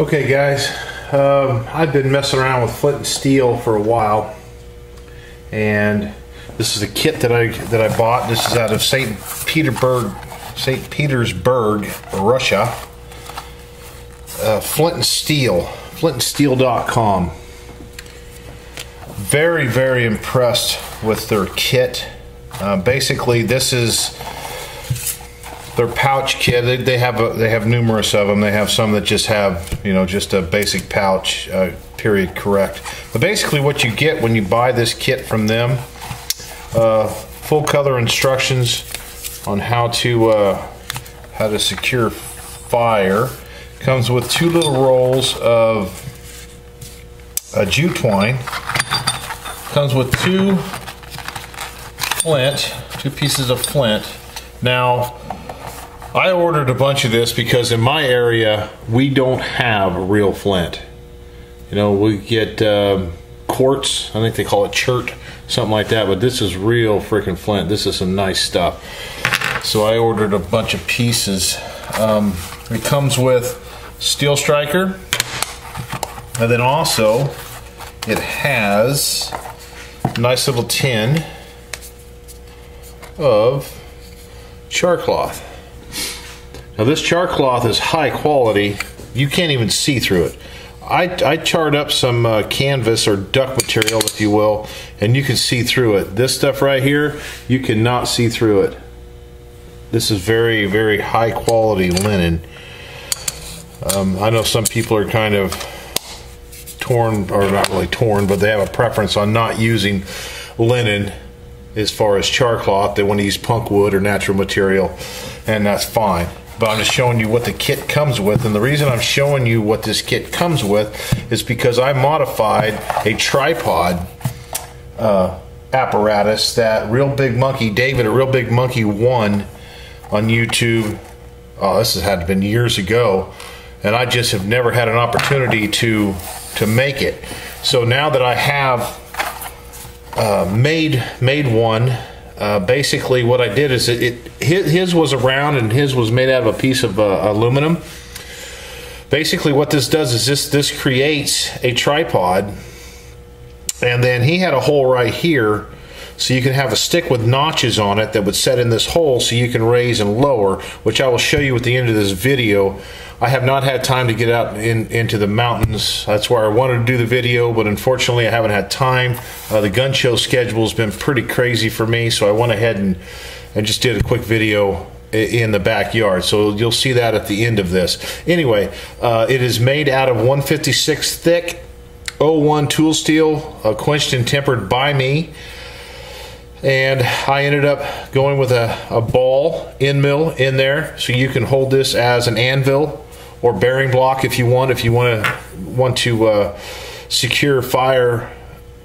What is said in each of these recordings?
Okay, guys, um, I've been messing around with flint and steel for a while, and this is a kit that I that I bought. This is out of Saint Petersburg, Saint Petersburg, Russia. Uh, flint and Steel, flintandsteel.com. Very, very impressed with their kit. Uh, basically, this is their pouch kit. They, they have a, they have numerous of them. They have some that just have you know just a basic pouch. Uh, period. Correct. But basically, what you get when you buy this kit from them, uh, full color instructions on how to uh, how to secure fire. Comes with two little rolls of a jute twine. Comes with two flint, two pieces of flint. Now, I ordered a bunch of this because in my area we don't have real flint. You know, we get um, quartz. I think they call it chert, something like that. But this is real freaking flint. This is some nice stuff. So I ordered a bunch of pieces. Um, it comes with steel striker, and then also it has a nice little tin of char cloth. Now this char cloth is high quality. You can't even see through it. I, I charred up some uh, canvas or duck material, if you will, and you can see through it. This stuff right here, you cannot see through it. This is very, very high quality linen. Um, I know some people are kind of torn, or not really torn, but they have a preference on not using linen as far as char cloth. They want to use punk wood or natural material, and that's fine but I'm just showing you what the kit comes with. And the reason I'm showing you what this kit comes with is because I modified a tripod uh, apparatus that Real Big Monkey, David a Real Big Monkey 1 on YouTube. Oh, this has had been years ago, and I just have never had an opportunity to to make it. So now that I have uh, made made one uh, basically what I did is it, it, his was around and his was made out of a piece of uh, aluminum. Basically, what this does is this this creates a tripod, and then he had a hole right here, so you can have a stick with notches on it that would set in this hole, so you can raise and lower, which I will show you at the end of this video I have not had time to get out in, into the mountains. That's where I wanted to do the video, but unfortunately, I haven't had time. Uh, the gun show schedule has been pretty crazy for me, so I went ahead and, and just did a quick video in the backyard. So you'll see that at the end of this. Anyway, uh, it is made out of 156 thick 01 tool steel, uh, quenched and tempered by me and I ended up going with a, a ball end mill in there so you can hold this as an anvil or bearing block if you want. If you want to want to uh, secure fire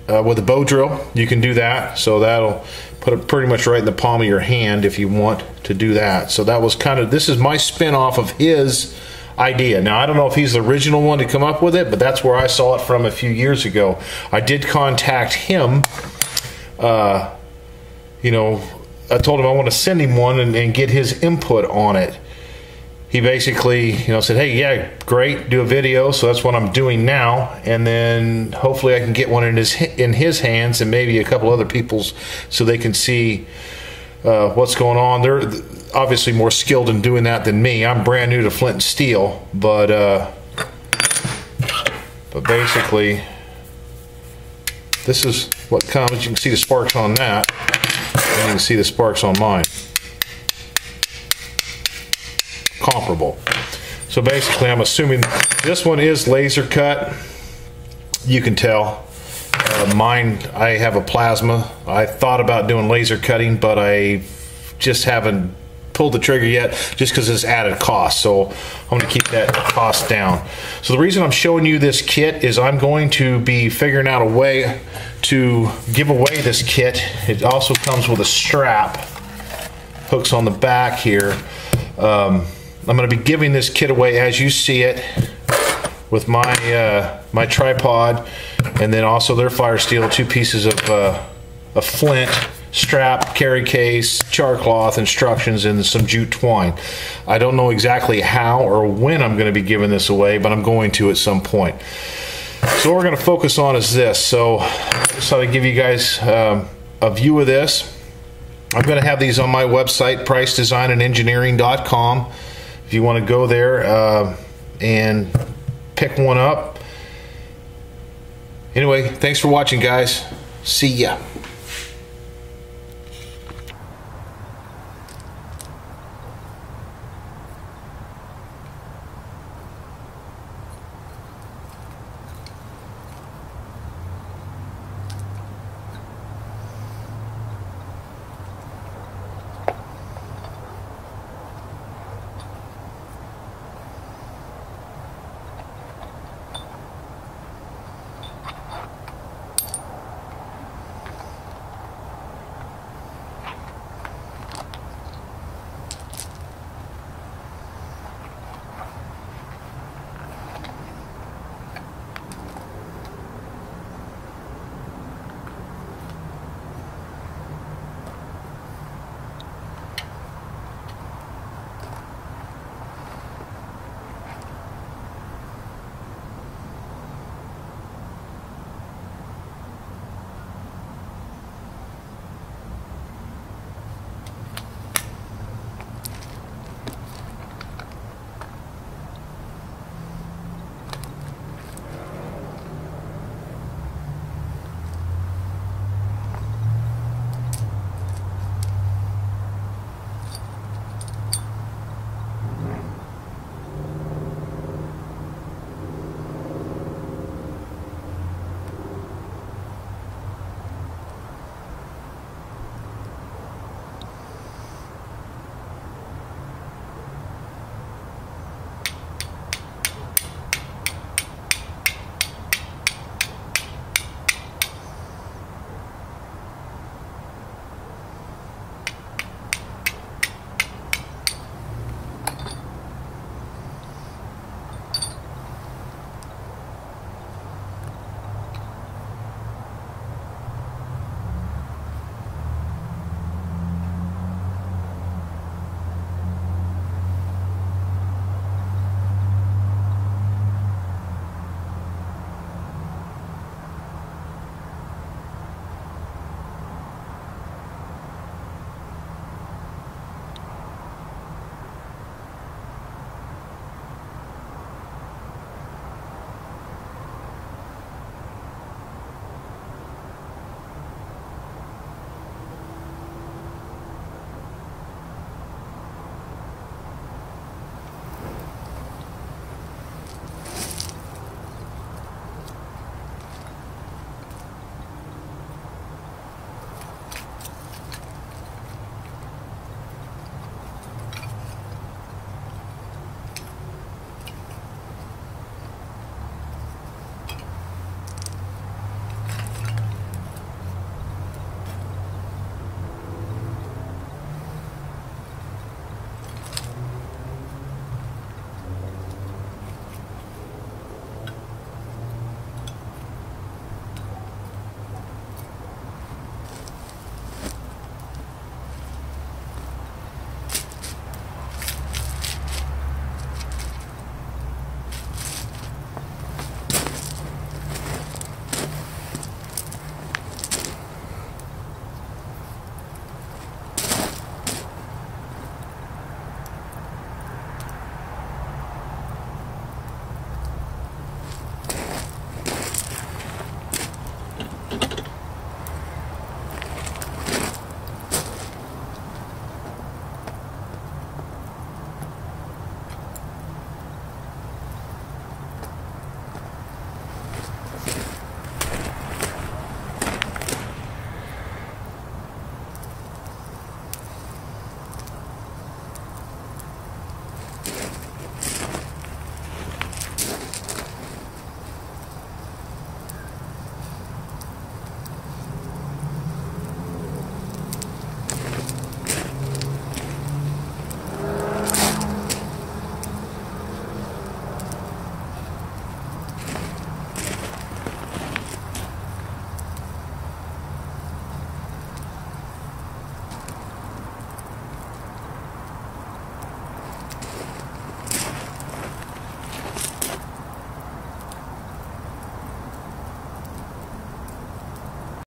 uh, with a bow drill, you can do that. So that'll put it pretty much right in the palm of your hand if you want to do that. So that was kind of this is my spin off of his idea. Now I don't know if he's the original one to come up with it, but that's where I saw it from a few years ago. I did contact him. Uh, you know, I told him I want to send him one and, and get his input on it he basically, you know, said, "Hey, yeah, great, do a video." So that's what I'm doing now, and then hopefully I can get one in his in his hands and maybe a couple other people's, so they can see uh, what's going on. They're obviously more skilled in doing that than me. I'm brand new to flint and steel, but uh, but basically, this is what comes. You can see the sparks on that, and you can see the sparks on mine. Comparable. So basically, I'm assuming this one is laser cut. You can tell. Uh, mine, I have a plasma. I thought about doing laser cutting, but I just haven't pulled the trigger yet just because it's added cost. So I'm going to keep that cost down. So the reason I'm showing you this kit is I'm going to be figuring out a way to give away this kit. It also comes with a strap, hooks on the back here. Um, I'm going to be giving this kit away as you see it with my uh, my tripod and then also their fire steel, two pieces of, uh, of flint strap, carry case, char cloth, instructions, and some jute twine. I don't know exactly how or when I'm going to be giving this away, but I'm going to at some point. So what we're going to focus on is this. So just thought I'd give you guys um, a view of this. I'm going to have these on my website, pricedesignandengineering.com. If you want to go there uh, and pick one up. Anyway, thanks for watching, guys. See ya.